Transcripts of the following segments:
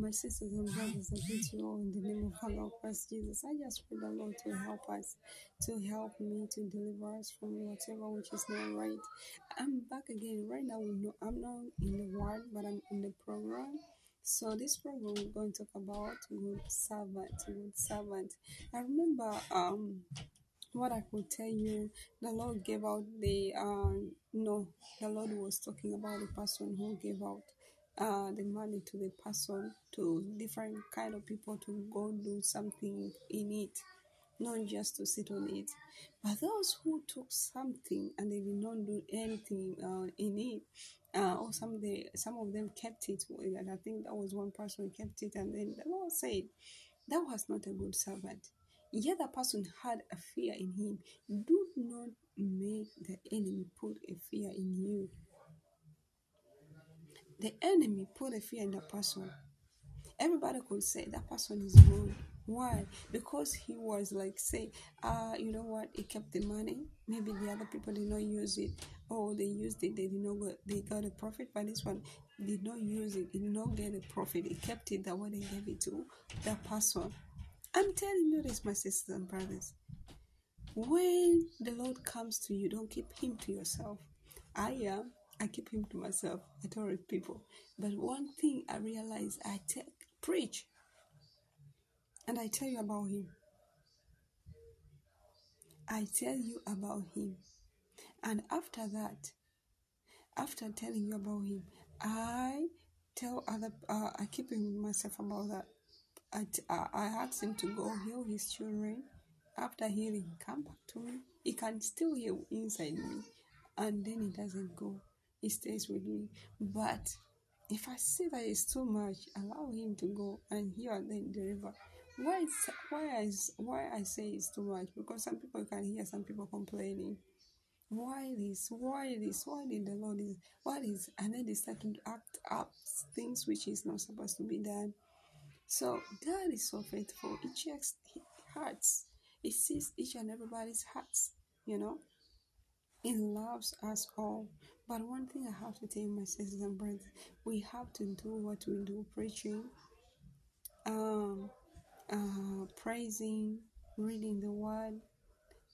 my sisters and brothers, I greet you all in the name of our Lord Christ Jesus. I just pray the Lord to help us, to help me, to deliver us from whatever which is not right. I'm back again. Right now, I'm not in the word, but I'm in the program. So this program we're going to talk about good servant, good servant. I remember um what I could tell you, the Lord gave out the um no, the Lord was talking about the person who gave out uh the money to the person to different kind of people to go do something in it, not just to sit on it. But those who took something and they did not do anything uh, in it, uh, or some they some of them kept it, and I think that was one person who kept it, and then the Lord said that was not a good servant. Yet the person had a fear in him. Do not make the enemy put a fear in you. The enemy put a fear in the person. Everybody could say that person is good. Why? Because he was like, say, uh, you know what? He kept the money. Maybe the other people did not use it, Oh, they used it. They did not go, they got a profit. But this one did not use it. Did not get a profit. He kept it the way they gave it to that person. I'm telling you this, my sisters and brothers. When the Lord comes to you, don't keep him to yourself. I am. I keep him to myself. I told people. But one thing I realize, I te- preach, and I tell you about him. I tell you about him, and after that, after telling you about him, I tell other. Uh, I keep him myself about that. I, t- I asked him to go heal his children. After healing, come back to me. He can still heal inside me, and then he doesn't go. He stays with me. But if I see that it's too much, allow him to go and heal and then deliver. Why? Is, why is why I say it's too much? Because some people can hear some people complaining. Why this? Why this? Why did the Lord is? Why is? And then they start to act up things which is not supposed to be done. So God is so faithful. He checks hearts. He sees each and everybody's hearts. You know, He loves us all. But one thing I have to tell my sisters and brothers, we have to do what we do: preaching, um, uh, praising, reading the Word,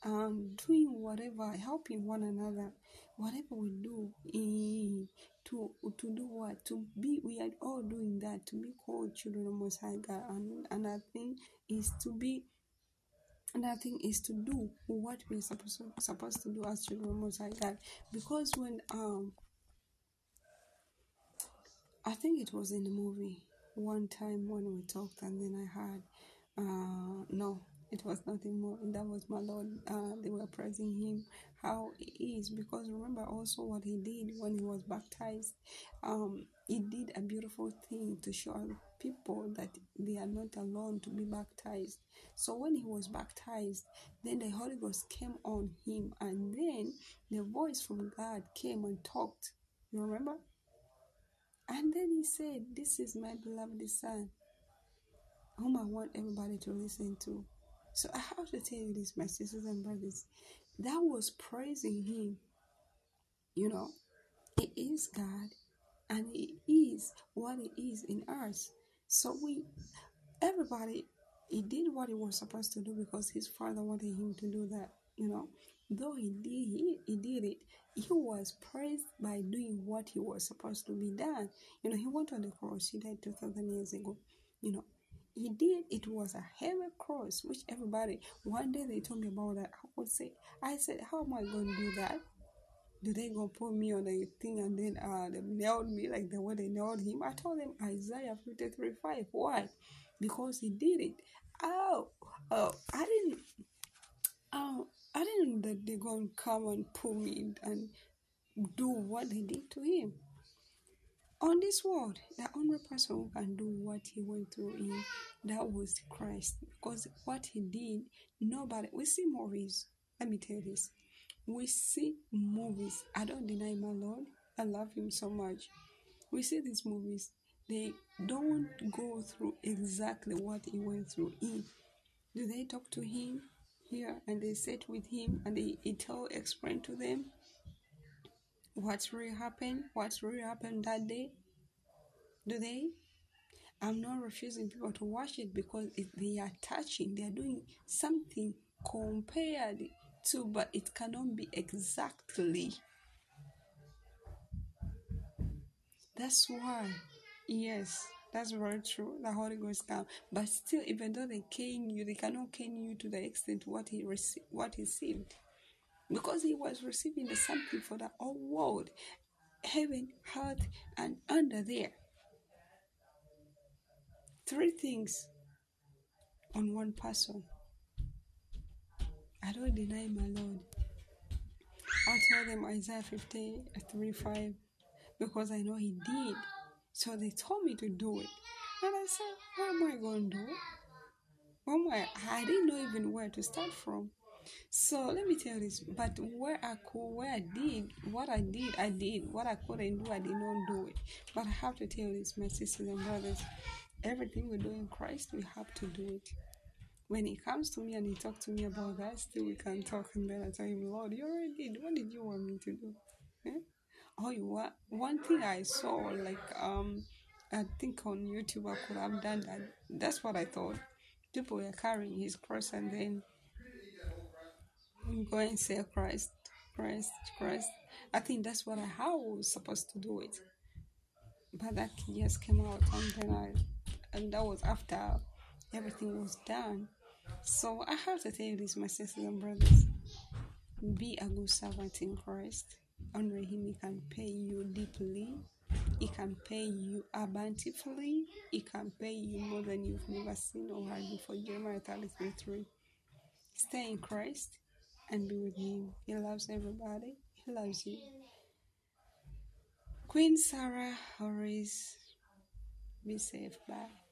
um, doing whatever, helping one another, whatever we do, eh, to to do what to be. We are all doing that to be called children of Most High God, and another thing is to be. Another thing is to do what we're supposed to, supposed to do as children Most High God, because when um I think it was in the movie one time when we talked, and then I had uh, no, it was nothing more. That was my Lord. Uh, they were praising Him how He is, because remember also what He did when He was baptized. Um, He did a beautiful thing to show people that they are not alone to be baptized. So when He was baptized, then the Holy Ghost came on Him, and then the voice from God came and talked. You remember? And then he said, This is my beloved son, whom I want everybody to listen to. So I have to tell you this, my sisters and brothers. That was praising him. You know, he is God and he is what he is in us. So we, everybody, he did what he was supposed to do because his father wanted him to do that. You know, though he did, he, he did it. He was praised by doing what he was supposed to be done. You know, he went on the cross. He died two thousand years ago. You know, he did. It was a heavy cross, which everybody. One day they told me about that. I would say, I said, how am I going to do that? Do they go put me on a thing and then uh they nailed me like the way they nailed him? I told them Isaiah fifty three five. Why? Because he did it. Oh, oh, I didn't. Oh, I didn't know that they're going to come and pull me and do what they did to him. On this world, the only person who can do what he went through in that was Christ. Because what he did, nobody. We see movies. Let me tell you this. We see movies. I don't deny my Lord. I love him so much. We see these movies. They don't go through exactly what he went through in. Do they talk to him here and they sit with him and they he tell explain to them what's really happened, what's really happened that day? Do they? I'm not refusing people to watch it because it, they are touching, they are doing something compared to, but it cannot be exactly. That's why, yes, that's very true. The Holy Ghost come, but still, even though they cane you, they cannot cane you to the extent what he received, what he received, because he was receiving the something for the whole world, heaven, earth, and under there. Three things on one person. I don't deny my Lord. I'll tell them Isaiah 53 uh, 5 because I know He did. So they told me to do it. And I said, What am I going to do? Oh my, I didn't know even where to start from. So let me tell this, but where I could, where I did, what I did, I did. What I couldn't do, I did not do it. But I have to tell this, my sisters and brothers, everything we do in Christ, we have to do it. When he comes to me and he talks to me about that, still we can talk and then I tell him, Lord, you already did. What did you want me to do? Yeah? Oh, you want one thing I saw, like um, I think on YouTube I could have done that. That's what I thought. People were carrying his cross and then go and say Christ, Christ, Christ. I think that's what I how I was supposed to do it. But that just came out and then I and that was after everything was done. So I have to tell you this, my sisters and brothers. Be a good servant in Christ. Honor him, he can pay you deeply. He can pay you abundantly. He can pay you more than you've never seen or heard before. Jeremiah 33 3. Stay in Christ and be with him. He loves everybody. He loves you. Queen Sarah always be safe. Bye.